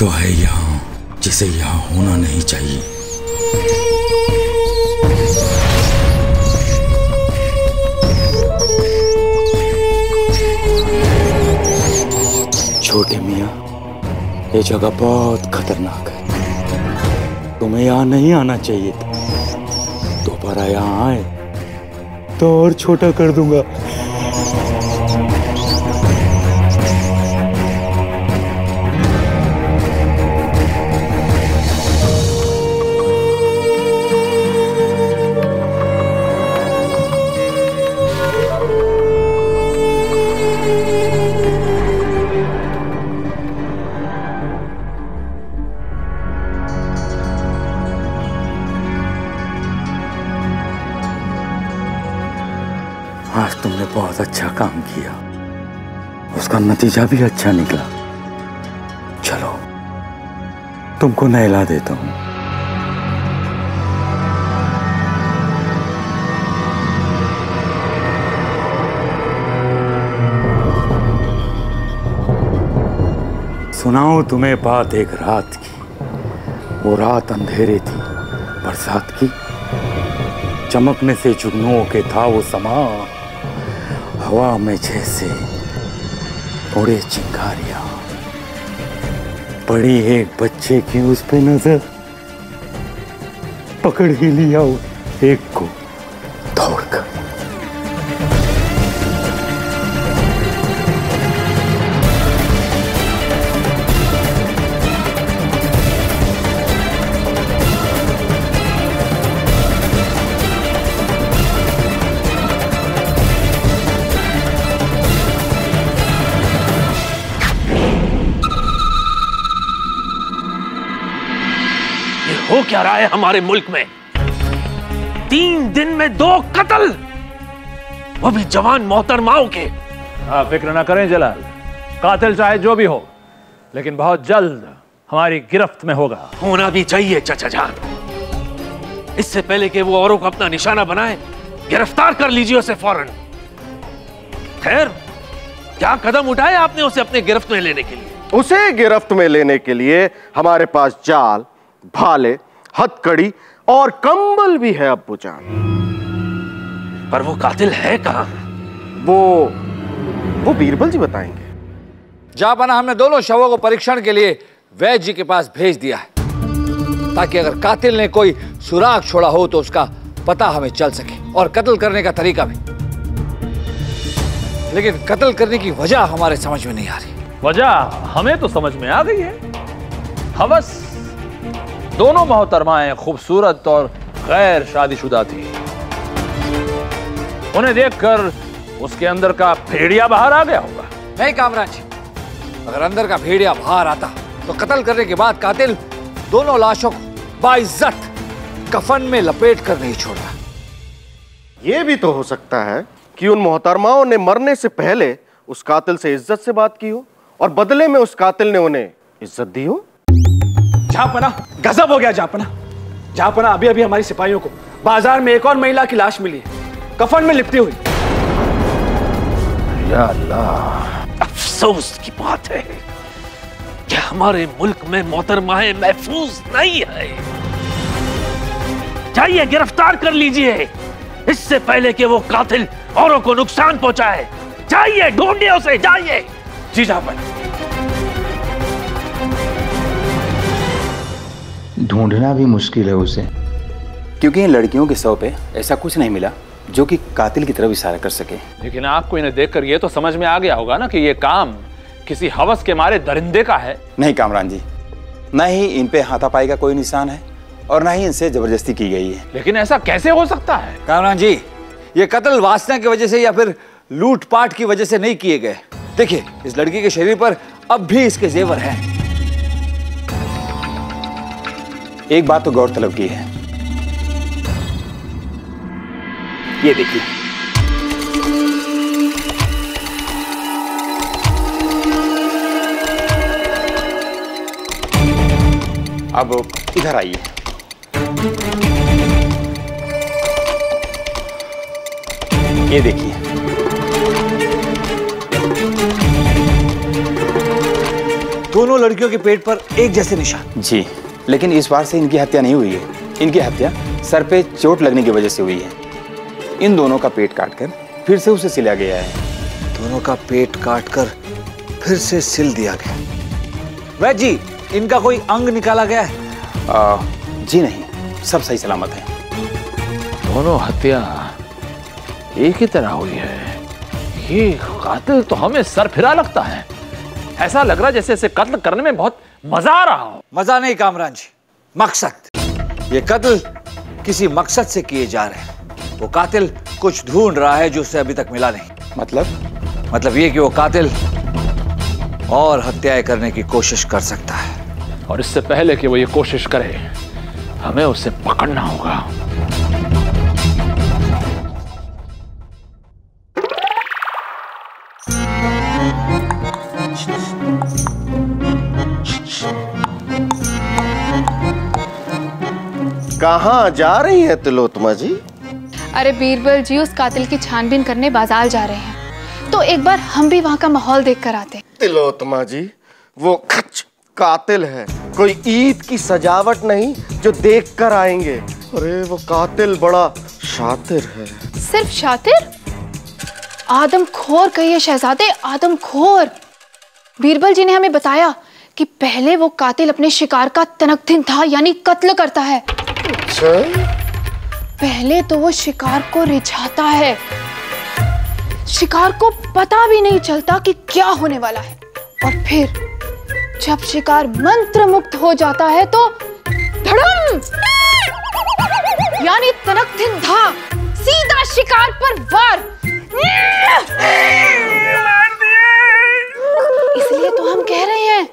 तो है यहाँ, जिसे यहाँ होना नहीं चाहिए। छोटे मियाँ, ये जगह बहुत खतरनाक है। तुम्हें यहाँ नहीं आना चाहिए था। दोबारा यहाँ आए तो और छोटा कर दूँगा। तुमने बहुत अच्छा काम किया। उसका नतीजा भी अच्छा निकला। चलो, तुमको नहला देता हूँ। सुनाऊं तुम्हें बात एक रात की। वो रात अंधेरे थी, बरसात की। चमकने से जुगनुओं के था वो समा। हवा में जैसे उड़े चिंगारिया। पड़ी एक बच्चे की उस पे नज़र पकड़ ही लिया एक को। क्या रहा है हमारे मुल्क में? तीन दिन में दो कत्ल! वो भी जवान मोहतरमाओं के। आप फ़िक्र ना करें जलाल। कातिल चाहे जो भी हो लेकिन बहुत जल्द हमारी गिरफ्त में होगा। होना भी चाहिए चचा जान। इससे पहले कि वो औरों को अपना निशाना बनाए गिरफ़्तार कर लीजिए उसे फ़ौरन। खैर क्या कदम उठाए आपने उसे अपने गिरफ्त में लेने के लिए? उसे गिरफ्त में लेने के लिए हमारे पास जाल भाले हथकड़ी और कंबल भी है अब्बू जान। पर वो कातिल है कहाँ? वो वो बीरबल जी बताएँगे। जापाना हमने दोनों शवों को परीक्षण के लिए वैद्य जी के पास भेज दिया है। ताकि अगर कातिल ने कोई सुराग छोड़ा हो तो उसका पता हमें चल सके और कत्ल करने का तरीका भी। लेकिन कत्ल करने की वजह हमारे समझ में नहीं आ रही। वजह हमें तो समझ में आ गई है। हवस दोनों मोहतरमाएँ खूबसूरत और गैर शादीशुदा थी। उन्हें देखकर उसके अंदर का भेड़िया बाहर आ गया होगा। नहीं कामराज अगर अंदर का भेड़िया बाहर आता तो कत्ल करने के बाद कातिल दोनों लाशों को बाइज्जत कफन में लपेट कर नहीं छोड़ा यह भी तो हो सकता है कि उन मोहतरमाओं ने मरने से पहले उस कातिल से इज़्ज़त से बात की हो और बदले में उस कातिल ने उन्हें इज़्ज़त दी हो। जहापना गजब हो गया जहापना जहापना अभी अभी हमारी सिपाहियों को। बाज़ार में एक और महिला की लाश मिली है। कफन में लिपटी हुई। अफसोस की बात है कि हमारे मुल्क में मोहतरमाए महफूज नहीं है। जाइए गिरफ़्तार कर लीजिए। इससे पहले कि वो कातिल औरों को नुकसान पहुँचाए। जाइए ढूंढिए उसे जाइए। जी जहापना ढूंढना भी मुश्किल है उसे। क्योंकि इन लड़कियों के शव पे ऐसा कुछ नहीं मिला जो कि कातिल की तरफ़ इशारा कर सके। लेकिन आपको इन्हें देखकर ये तो समझ में आ गया होगा ना कि ये काम किसी हवस के मारे दरिंदे का है। नहीं कामरान जी न ही इन पे हाथापाई का कोई निशान है और न ही इनसे ज़बरदस्ती की गई है। लेकिन ऐसा कैसे हो सकता है? कामरान जी ये कत्ल वासना की वजह से या फिर लूटपाट की वजह से नहीं किए गए। देखिए इस लड़की के शरीर पर अब भी इसके जेवर हैं। एक बात तो गौरतलब की है। ये देखिए। अब इधर आइए। ये देखिए। दोनों लड़कियों के पेट पर एक जैसे निशान। जी। लेकिन इस बार से इनकी हत्या नहीं हुई है। इनकी हत्या सर पे चोट लगने की वजह से हुई है। इन दोनों का पेट काटकर फिर से उसे सिला गया है। दोनों का पेट काटकर फिर से सिल दिया गया। वैद जी इनका कोई अंग निकाला गया है? आ, जी नहीं सब सही सलामत है। दोनों हत्या एक ही तरह हुई है। ये कातिल तो हमें सर फिरा लगता है। ऐसा लग रहा है जैसे इसे कत्ल करने में बहुत मज़ा आ रहा हो। मज़ा नहीं कामरान जी। मकसद। ये कत्ल किसी मकसद से किए जा रहे हैं। वो कातिल कुछ ढूंढ रहा है जो उसे अभी तक मिला नहीं। मतलब? मतलब ये कि वो कातिल और हत्याएँ करने की कोशिश कर सकता है। और इससे पहले कि वो ये कोशिश करे हमें उसे पकड़ना होगा। कहाँ जा रही है तिलोत्मा जी? अरे बीरबल जी उस कातिल की छानबीन करने बाज़ार जा रहे हैं। तो एक बार हम भी वहाँ का माहौल देख कर आते तिलोत्मा जी वो खच कातिल है। कोई ईद की सजावट नहीं जो देख कर आएँगे। अरे वो कातिल बड़ा शातिर है। सिर्फ़ शातिर? आदम खोर कहिए शहजादे आदम खोर। बीरबल जी ने हमें बताया कि पहले वो कातिल अपने शिकार का तनकथिन था यानी कत्ल करता है। अच्छा पहले तो वो शिकार को रिझाता है। शिकार को पता भी नहीं चलता कि क्या होने वाला है। और फिर, जब शिकार मंत्र मुक्त हो जाता है तो धड़म! यानी तनकथिन धा, सीधा शिकार पर वार। इसलिए तो हम कह रहे हैं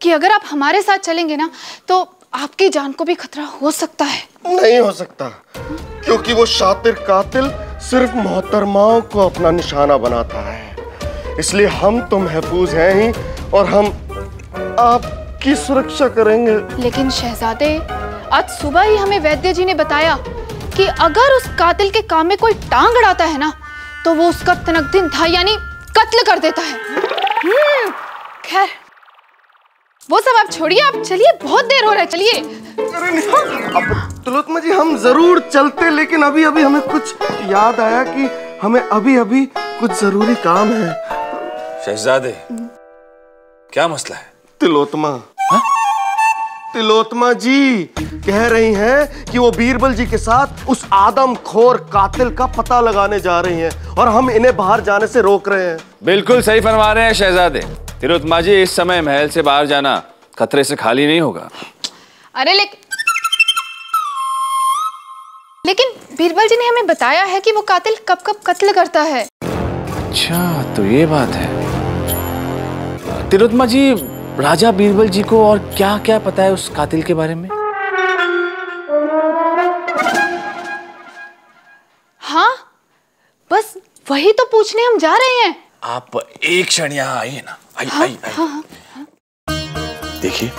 कि अगर आप हमारे साथ चलेंगे ना तो आपकी जान को भी खतरा हो सकता है। नहीं हो सकता क्योंकि वो शातिर कातिल सिर्फ़ मोहतरमाओं को अपना निशाना बनाता है। इसलिए हम तो महफूज हैं ही और हम आपकी सुरक्षा करेंगे। लेकिन शहजादे आज सुबह ही हमें वैद्य जी ने बताया कि अगर उस कातिल के काम में कोई टांग अड़ाता है ना तो वो उसका तनक दिन था यानी कत्ल कर देता है। हम्म, खैर वो सब आप छोड़िए आप चलिए बहुत देर हो रहा है चलिए। अरे अब तिलोत्मा जी हम ज़रूर चलते लेकिन अभी अभी हमें कुछ याद आया कि हमें अभी अभी कुछ ज़रूरी काम है। शहजादे क्या मसला है? तिलोत्मा। तिलोत्मा जी कह रही हैं कि वो बीरबल जी के साथ उस आदम खोर कातिल का पता लगाने जा रही हैं और हम इन्हें बाहर जाने से रोक रहे हैं। बिल्कुल सही फरमा रहे हैं शहजादे। तिरुतमा जी इस समय महल से बाहर जाना खतरे से खाली नहीं होगा। अरे लेकिन लेकिन बीरबल जी ने हमें बताया है कि वो कातिल कब कब कत्ल करता है। अच्छा तो ये बात है। तिरुतमा जी राजा बीरबल जी को और क्या क्या पता है उस कातिल के बारे में? हाँ बस वही तो पूछने हम जा रहे हैं। आप एक क्षण यहाँ आइए ना। आइए हाँ, आइए आइए। हाँ, हाँ। देखिए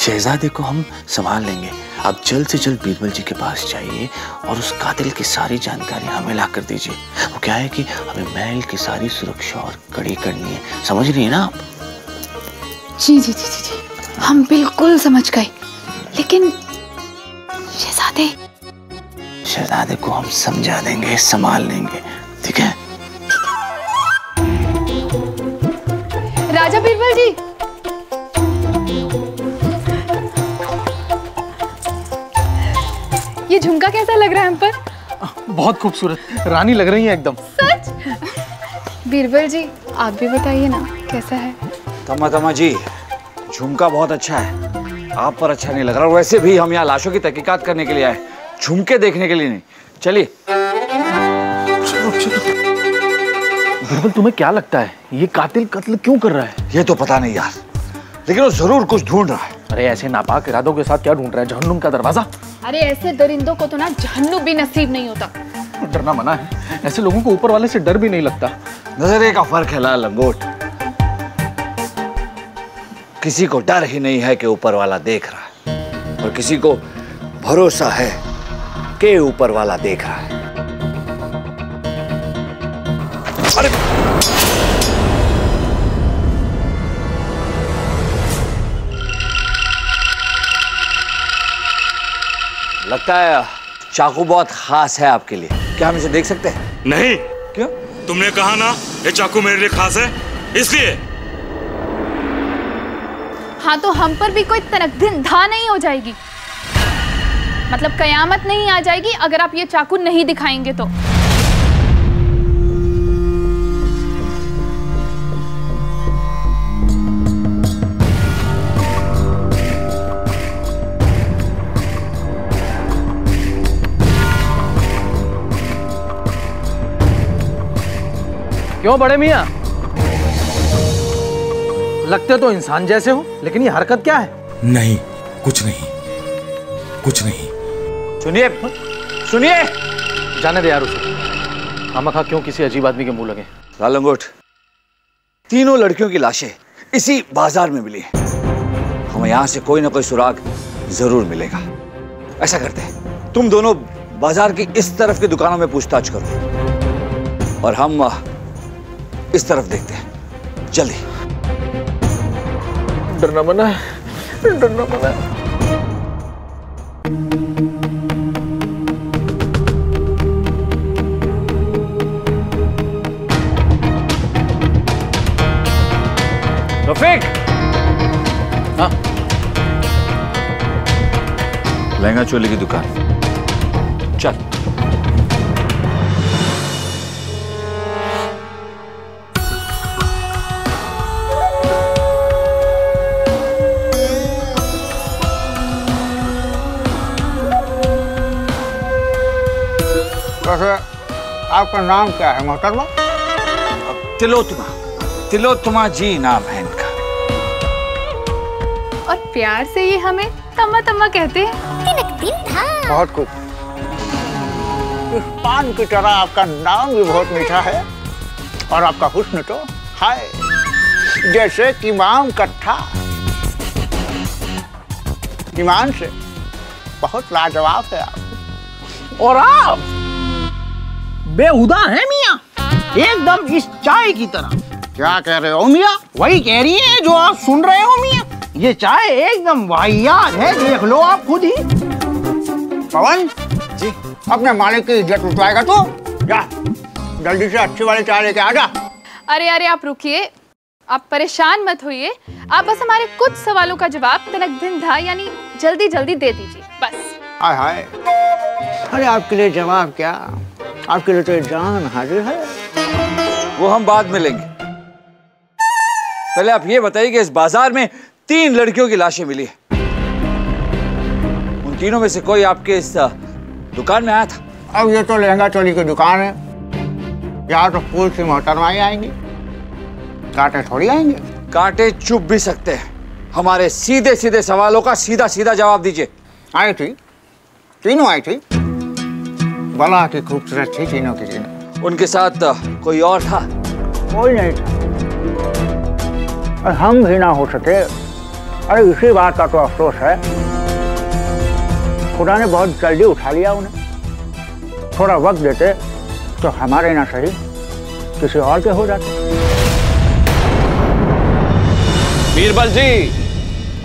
शहजादे को हम संभाल लेंगे। आप जल्द से जल्द बीरबल जी के पास जाइए और उस कातिल की सारी जानकारी हमें ला कर दीजिए। वो क्या है कि हमें महल की सारी सुरक्षा और कड़ी करनी है। समझ रही है ना आप? जी जी जी जी जी। हम बिल्कुल समझ गए। लेकिन शहजादे शहजादे को हम समझा देंगे संभाल लेंगे। ठीक है? राजा बीरबल जी। ये झुमका कैसा लग रहा है हम पर? बहुत खूबसूरत। रानी लग रही है एकदम। सच? बीरबल जी आप भी बताइए ना कैसा है? तमा तमा जी झुमका बहुत अच्छा है। आप पर अच्छा नहीं लग रहा वैसे भी हम यहाँ लाशों की तहकीकात करने के लिए आए झुमके देखने के लिए नहीं। चलिए। बिरबल तुम्हें क्या लगता है? ये कातिल कत्ल क्यों कर रहा है? ये तो पता नहीं यार लेकिन वो ज़रूर कुछ ढूंढ रहा है। अरे ऐसे नापाक इरादों के साथ क्या ढूंढ रहा है? जहन्नुम का दरवाज़ा? अरे ऐसे दरिंदों को तो ना जहन्नुम भी नसीब नहीं होता। डरना मना है। ऐसे लोगों को ऊपर वाले से डर भी नहीं लगता। नज़रिए का फ़र्क है लाल लंगोट किसी को डर ही नहीं है कि ऊपर वाला देख रहा है और किसी को भरोसा है कि ऊपर वाला देख रहा है। लगता है चाकू बहुत खास है आपके लिए। क्या हम इसे देख सकते हैं? नहीं। क्यों? तुमने कहा ना ये चाकू मेरे लिए खास है। इसलिए। हाँ तो हम पर भी कोई तनकदिन धा नहीं हो जाएगी। मतलब कयामत नहीं आ जाएगी अगर आप ये चाकू नहीं दिखाएँगे तो। क्यों बड़े मियाँ? लगते तो इंसान जैसे हो लेकिन ये हरकत क्या है? नहीं कुछ नहीं कुछ नहीं। सुनिए सुनिए। जाने दे यार उसे। खामखा क्यों किसी अजीब आदमी के मुँह लगे? लालंगोट तीनों लड़कियों की लाशें इसी बाज़ार में मिली हैं। हमें यहाँ से कोई ना कोई सुराग ज़रूर मिलेगा। ऐसा करते हैं तुम दोनों बाज़ार की इस तरफ़ की दुकानों में पूछताछ करो। और हम इस तरफ़ देखते हैं। जल्दी। डरना मना है। डरना मना है। रफीक! हाँ। लहंगा चोली की दुकान। चल। वैसे आपका नाम क्या है मोहतरमा? तिलोत्तमा। तिलोत्तमा जी नाम है इनका। और प्यार से ये हमें तम्मा तम्मा कहते हैं। बहुत खूब। इस पान की तरह आपका नाम भी बहुत मीठा है और आपका हुस्न तो हाय। जैसे कि इमाम कट्ठा। ईमान से बहुत लाजवाब है आप। और आप? बेहुदा है मियाँ। एकदम इस चाय की तरह। क्या कह रहे हो मियाँ? वही कह रही है जो आप सुन रहे हो मियाँ। ये चाय एकदम वाहियात है देख लो आप खुद ही। पवन जी अपने मालिक की इज़्ज़त उठाएगा तो? जा जल्दी से अच्छी वाली चाय लेके आ जा। अरे अरे आप रुकिए। आप परेशान मत होइए। आप बस हमारे कुछ सवालों का जवाब तनक दिन धा यानी जल्दी जल्दी दे दीजिए। बस। हाय हाय। अरे आपके लिए जवाब क्या? आपके लिए तो जान हाजिर है। वो हम बाद में लेंगे। पहले आप ये बताइए कि इस बाज़ार में तीन लड़कियों की लाशें मिली है। उन तीनों में से कोई आपके इस दुकान में आया था? अब ये तो लहंगा चोली की दुकान है। यहाँ तो फूल से मोहतरमा ही आएँगी। कांटे थोड़ी आएँगे। कांटे चुप भी सकते हैं। हमारे सीधे सीधे सवालों का सीधा सीधा जवाब दीजिए। आई थी। तीनों आई थी। बला की खूबसूरत थी तीनों की तीनों। उनके साथ कोई और था? कोई नहीं था। और हम भी ना हो सके। अरे इसी बात का तो अफसोस है। खुदा ने बहुत जल्दी उठा लिया उन्हें। थोड़ा वक्त देते तो हमारे ना सही। किसी और के हो जाते। बीरबल जी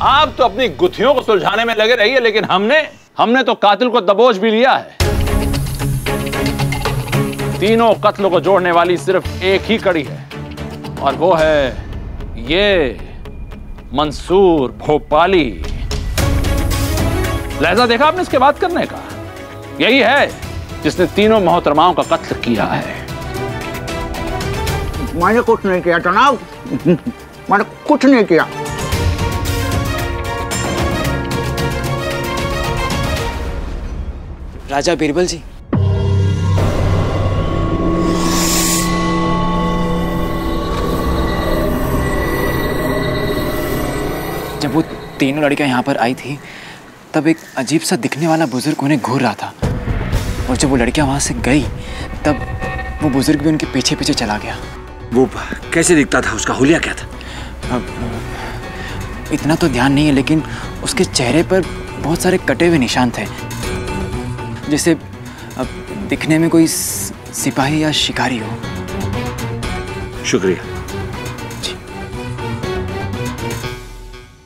आप तो अपनी गुथियों को सुलझाने में लगे रहिए लेकिन हमने हमने तो कातिल को दबोच भी लिया है। तीनों कत्लों को जोड़ने वाली सिर्फ़ एक ही कड़ी है और वो है ये मंसूर भोपाली। लहजा देखा आपने इसके बात करने का? यही है जिसने तीनों मोहतरमाओं का कत्ल किया है। मैंने कुछ नहीं किया जनाब। मैंने कुछ नहीं किया। राजा बीरबल जी जब वो तीनों लड़कियाँ यहाँ पर आई थी तब एक अजीब सा दिखने वाला बुज़ुर्ग उन्हें घूर रहा था। और जब वो लड़कियाँ वहाँ से गई तब वो बुज़ुर्ग भी उनके पीछे पीछे चला गया। वो कैसे दिखता था? उसका हुलिया क्या था? अब इतना तो ध्यान नहीं है लेकिन उसके चेहरे पर बहुत सारे कटे हुए निशान थे। जैसे अब दिखने में कोई सिपाही या शिकारी हो। शुक्रिया।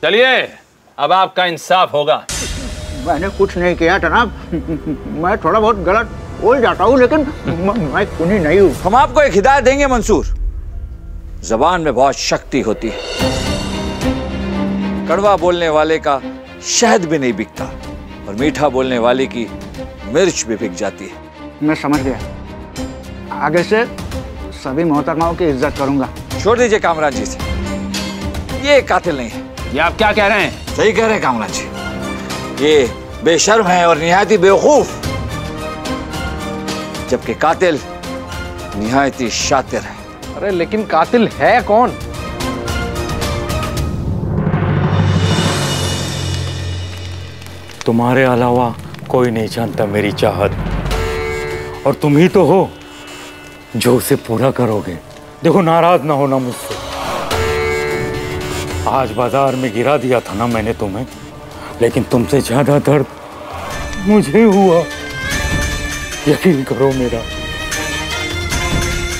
चलिए अब आपका इंसाफ होगा। मैंने कुछ नहीं किया जनाब। मैं थोड़ा बहुत गलत बोल जाता हूँ लेकिन मैं खूनी नहीं हूँ। हम आपको एक हिदायत देंगे मंसूर। जबान में बहुत शक्ति होती है। कड़वा बोलने वाले का शहद भी नहीं बिकता और मीठा बोलने वाले की मिर्च भी बिक जाती है। मैं समझ गया। आगे से सभी मोहतरमाओं की इज़्ज़त करूँगा। छोड़ दीजिए कामराज जी से। ये कातिल नहीं है। ये आप क्या कह रहे हैं? सही कह रहे हैं कामराज जी। ये बेशर्म है और निहायती बेवकूफ़। जबकि कातिल निहायती शातिर है। अरे लेकिन कातिल है कौन? तुम्हारे अलावा कोई नहीं जानता मेरी चाहत। और तुम ही तो हो जो उसे पूरा करोगे। देखो नाराज़ ना होना मुझसे। आज बाज़ार में गिरा दिया था ना मैंने तुम्हें, लेकिन तुमसे ज़्यादा दर्द मुझे हुआ। यकीन करो मेरा।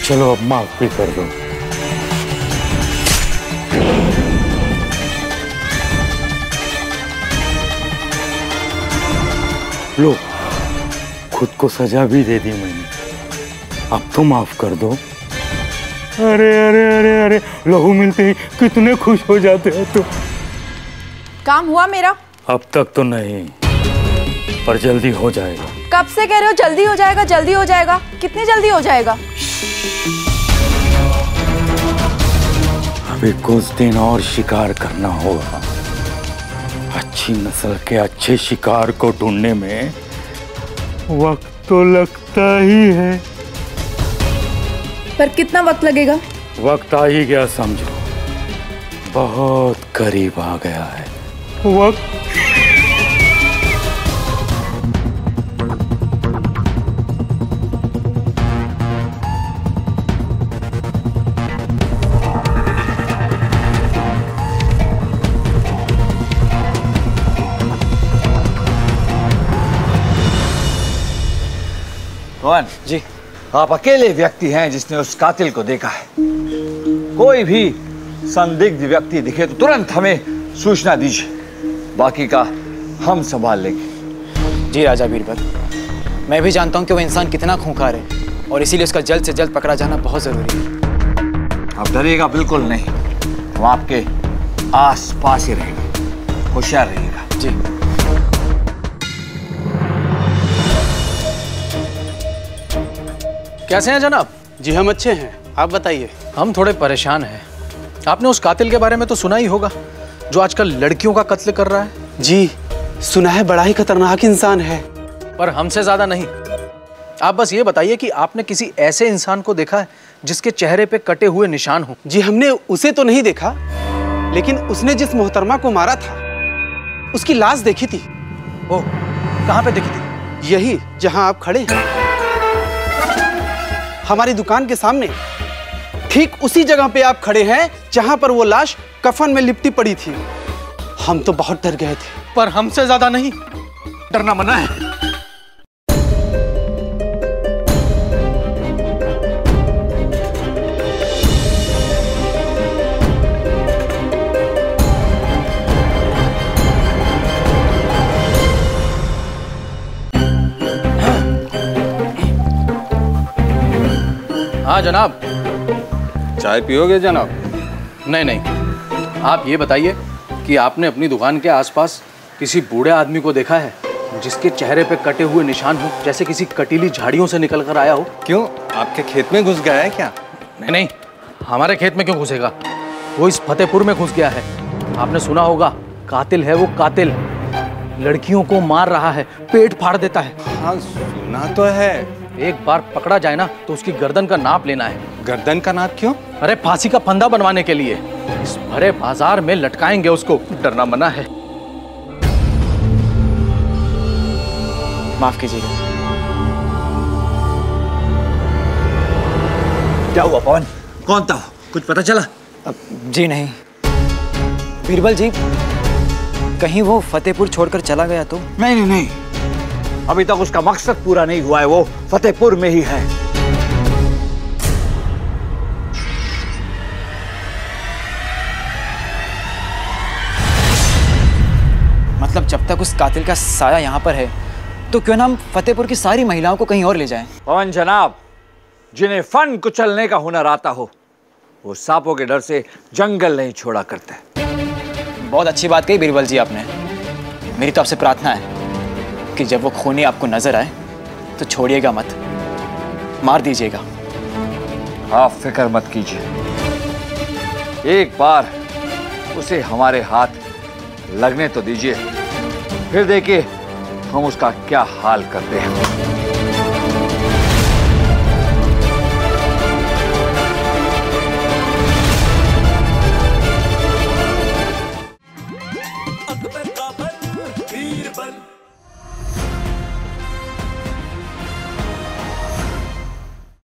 चलो अब माफ़ भी कर दो। लो, खुद को सजा भी दे दी मैंने। अब तो माफ़ कर दो। अरे अरे अरे अरे लहू मिलते ही कितने खुश हो जाते हो तुम। काम हुआ मेरा? अब तक तो नहीं पर जल्दी हो जाएगा। कब से कह रहे हो जल्दी हो जाएगा जल्दी हो जाएगा? कितनी जल्दी हो जाएगा? अभी कुछ दिन और शिकार करना होगा। अच्छी नस्ल के अच्छे शिकार को ढूँढने में वक्त तो लगता ही है। पर कितना वक्त लगेगा? वक्त आ ही गया समझो। बहुत करीब आ गया है। वक्त? कौन जी। आप अकेले व्यक्ति हैं जिसने उस कातिल को देखा है। कोई भी संदिग्ध व्यक्ति दिखे तो तुरंत हमें सूचना दीजिए। बाकी का हम संभाल लेंगे। जी राजा बीरबल मैं भी जानता हूँ कि वो इंसान कितना खूंखार है और इसीलिए उसका जल्द से जल्द पकड़ा जाना बहुत ज़रूरी है। आप डरिएगा बिल्कुल नहीं हम आपके आस पास ही रहेंगे होशियार रहिएगा। जी। कैसे हैं जनाब? जी हम अच्छे हैं। आप बताइए। हम थोड़े परेशान हैं। आपने उस कातिल के बारे में तो सुना ही होगा जो आजकल लड़कियों का कत्ल कर रहा है। जी सुना है बड़ा ही खतरनाक इंसान है। पर हमसे ज़्यादा नहीं। आप बस ये बताइए कि आपने किसी ऐसे इंसान को देखा है जिसके चेहरे पे कटे हुए निशान हो? जी हमने उसे तो नहीं देखा लेकिन उसने जिस मोहतरमा को मारा था उसकी लाश देखी थी। ओ कहाँ पे देखी थी? यही जहाँ आप खड़े हैं। हमारी दुकान के सामने। ठीक उसी जगह पे आप खड़े हैं जहाँ पर वो लाश कफन में लिपटी पड़ी थी। हम तो बहुत डर गए थे। पर हमसे ज़्यादा नहीं। डरना मना है। हाँ जनाब। चाय पियोगे जनाब? नहीं नहीं। आप ये बताइए कि आपने अपनी दुकान के आसपास किसी बूढ़े आदमी को देखा है जिसके चेहरे पे कटे हुए निशान हो जैसे किसी कटीली झाड़ियों से निकल कर आया हो? क्यों? आपके खेत में घुस गया है क्या? नहीं नहीं। हमारे खेत में क्यों घुसेगा? वो इस फतेहपुर में घुस गया है। आपने सुना होगा कातिल है वो कातिल। लड़कियों को मार रहा है पेट फाड़ देता है। हाँ सुना तो है। एक बार पकड़ा जाए ना तो उसकी गर्दन का नाप लेना है। गर्दन का नाप क्यों? अरे फांसी का फंदा बनवाने के लिए। इस भरे बाज़ार में लटकाएँगे उसको। डरना मना है। माफ़ कीजिएगा क्या हुआ पवन? कौन था? कुछ पता चला? अब जी नहीं। बीरबल जी कहीं वो फतेहपुर छोड़कर चला गया तो? नहीं नहीं नहीं। अभी तक उसका मकसद पूरा नहीं हुआ है वो फतेहपुर में ही है। मतलब जब तक उस कातिल का साया यहाँ पर है तो क्यों ना हम फतेहपुर की सारी महिलाओं को कहीं और ले जाएँ? पवन जनाब? जिन्हें फन कुचलने का हुनर आता हो वो सांपों के डर से जंगल नहीं छोड़ा करते। बहुत अच्छी बात कही बीरबल जी आपने। मेरी तो आपसे प्रार्थना है। कि जब वो खूनी आपको नज़र आए तो छोड़िएगा मत। मार दीजिएगा। आप फ़िक्र मत कीजिए। एक बार उसे हमारे हाथ लगने तो दीजिए। फिर देखिए हम उसका क्या हाल करते हैं।